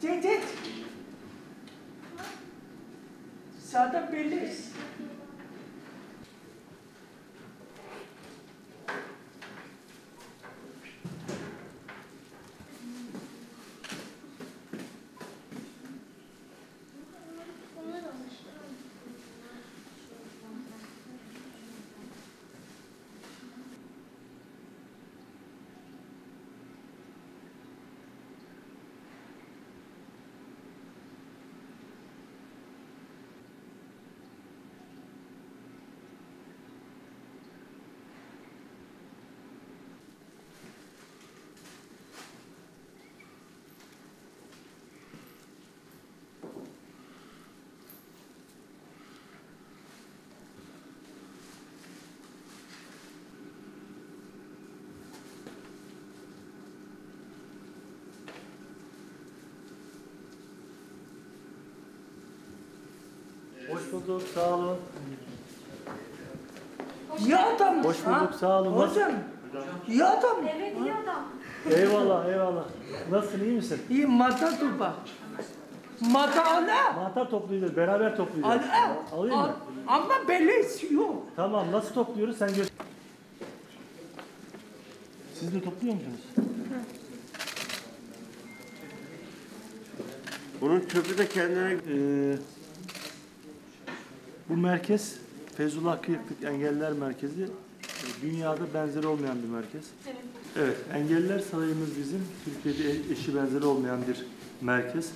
Cevdet. Sağda belli. Hoş bulduk, sağ olun. İyi adam. Hoş bulduk, sağ olun. Hocam. İyi adam. Evet iyi adam. Eyvallah, eyvallah. Nasılsın, iyi misin? İyi mata tuba. Mata ala. Mantar toplayacağız, beraber toplayacağız. Ala. Alayım mı? Ama belli yok. Tamam, nasıl topluyoruz sen gör. Siz de topluyor musunuz? Bunun çöpü de kendine Ee, bu merkez Feyzullah Kıyıklık Engelliler Merkezi dünyada benzeri olmayan bir merkez. Evet. Evet, Engelliler Sarayımız bizim Türkiye'de eşi benzeri olmayan bir merkez.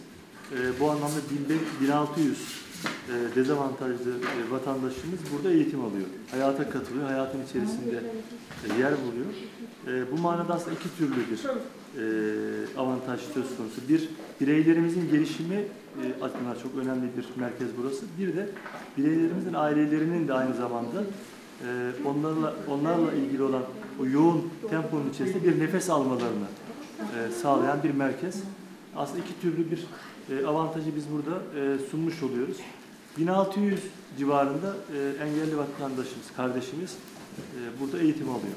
Ee, bu anlamda 1500 1600 e, dezavantajlı e, vatandaşımız burada eğitim alıyor. Hayata katılıyor, hayatın içerisinde e, yer buluyor. E, bu manada aslında iki türlü bir e, avantaj söz konusu. Bir, bireylerimizin gelişimi e, açısından çok önemli bir merkez burası. Bir de bireylerimizin ailelerinin de aynı zamanda e, onlarla onlarla ilgili olan o yoğun temponun içerisinde bir nefes almalarını e, sağlayan bir merkez. Aslında iki türlü bir e, avantajı biz burada e, sunmuş oluyoruz. 1600 civarında e, engelli vatandaşımız, kardeşimiz e, burada eğitim alıyor.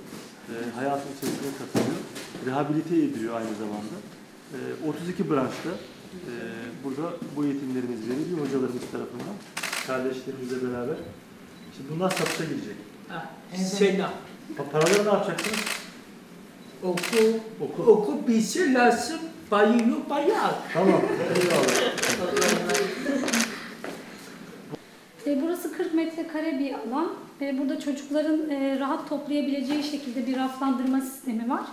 E, hayatın içerisine katılıyor. Rehabilite ediliyor aynı zamanda. E, 32 branşta e, burada bu eğitimlerimiz veriliyor hocalarımız tarafından. Kardeşlerimizle beraber. Şimdi bunlar satışa girecek. Selam. Pa- Paraları ne yapacaksınız? Oku. Oku. Oku bilsin lazım. Bayıyor bayar. Tamam. Eyvallah. E, burası 40 metrekare bir alan. E, burada çocukların e, rahat toplayabileceği şekilde bir raflandırma sistemi var.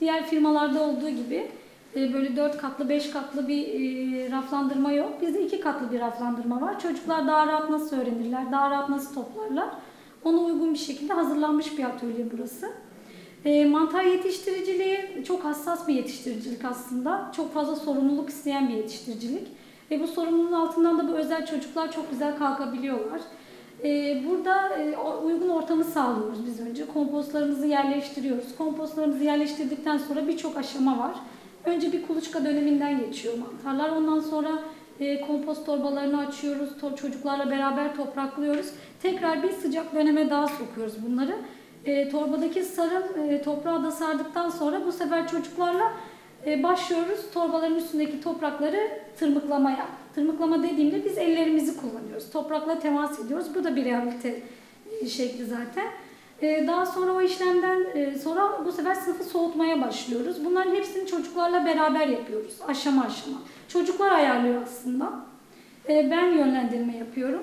Diğer firmalarda olduğu gibi e, böyle 4 katlı 5 katlı bir e, raflandırma yok. Bizde 2 katlı bir raflandırma var. Çocuklar daha rahat nasıl öğrenirler, daha rahat nasıl toplarlar. Ona uygun bir şekilde hazırlanmış bir atölye burası. E, mantar yetiştiriciliği çok hassas bir yetiştiricilik aslında. Çok fazla sorumluluk isteyen bir yetiştiricilik. Ve bu sorumluluğun altından da bu özel çocuklar çok güzel kalkabiliyorlar. E, burada e, uygun ortamı sağlıyoruz biz önce. Kompostlarımızı yerleştiriyoruz. Kompostlarımızı yerleştirdikten sonra birçok aşama var. Önce bir kuluçka döneminden geçiyor mantarlar. Ondan sonra e, kompost torbalarını açıyoruz. Çocuklarla beraber topraklıyoruz. Tekrar bir sıcak döneme daha sokuyoruz bunları. E, torbadaki sarı toprağı da sardıktan sonra bu sefer çocuklarla başlıyoruz torbaların üstündeki toprakları tırmıklamaya. Tırmıklama dediğimde biz ellerimizi kullanıyoruz. Toprakla temas ediyoruz. Bu da bir rehabilite e, şekli zaten. E, Daha sonra o işlemden e, sonra bu sefer sınıfı soğutmaya başlıyoruz. Bunların hepsini çocuklarla beraber yapıyoruz. Aşama aşama. Çocuklar ayarlıyor aslında. E, Ben yönlendirme yapıyorum.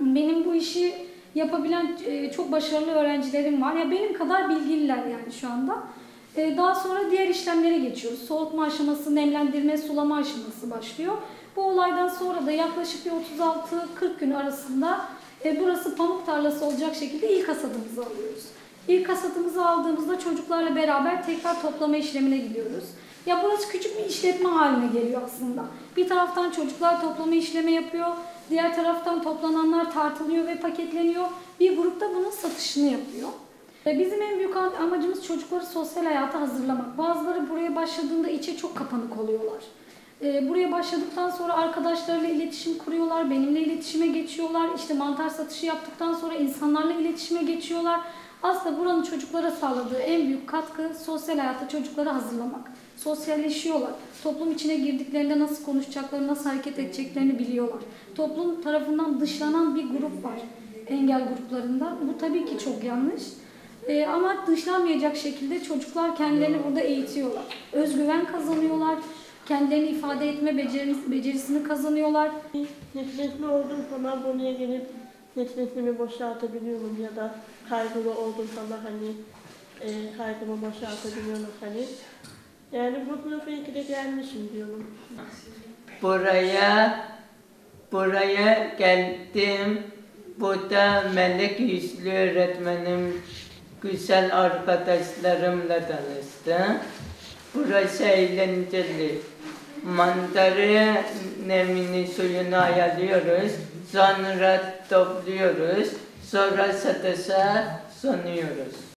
Benim bu işi yapabilen e, çok başarılı öğrencilerim var. Ya benim kadar bilgililer yani şu anda. E, Daha sonra diğer işlemlere geçiyoruz. Soğutma aşaması, nemlendirme, sulama aşaması başlıyor. Bu olaydan sonra da yaklaşık bir 36-40 gün arasında e, burası pamuk tarlası olacak şekilde ilk hasadımızı alıyoruz. İlk hasadımızı aldığımızda çocuklarla beraber tekrar toplama işlemine gidiyoruz. Ya burası küçük bir işletme haline geliyor aslında. Bir taraftan çocuklar toplama işlemi yapıyor, diğer taraftan toplananlar tartılıyor ve paketleniyor. Bir grupta bunun satışını yapıyor. Bizim en büyük amacımız çocukları sosyal hayata hazırlamak. Bazıları buraya başladığında içe çok kapanık oluyorlar. Ee, Buraya başladıktan sonra arkadaşlarıyla iletişim kuruyorlar, benimle iletişime geçiyorlar. İşte mantar satışı yaptıktan sonra insanlarla iletişime geçiyorlar. Aslında buranın çocuklara sağladığı en büyük katkı sosyal hayata çocukları hazırlamak. Sosyalleşiyorlar. Toplum içine girdiklerinde nasıl konuşacaklarını, nasıl hareket edeceklerini biliyorlar. Toplum tarafından dışlanan bir grup var engel gruplarından. Bu tabii ki çok yanlış. Ee, ama dışlanmayacak şekilde çocuklar kendilerini burada eğitiyorlar. Özgüven kazanıyorlar. Kendilerini ifade etme becerini, becerisini kazanıyorlar. Nefretli olduğum zaman buraya gelip nefretimi boşaltabiliyorum ya da kaygılı olduğum zaman hani e, kaygımı boşaltabiliyorum hani. Yani bu iki de gelmişim diyorum. Buraya buraya geldim. Burada melek yüzlü öğretmenim güzel arkadaşlarımla tanıştım. Burası eğlenceli. Mantarı nemini suyunu ayarlıyoruz. Sonra topluyoruz. Sonra satışa sunuyoruz.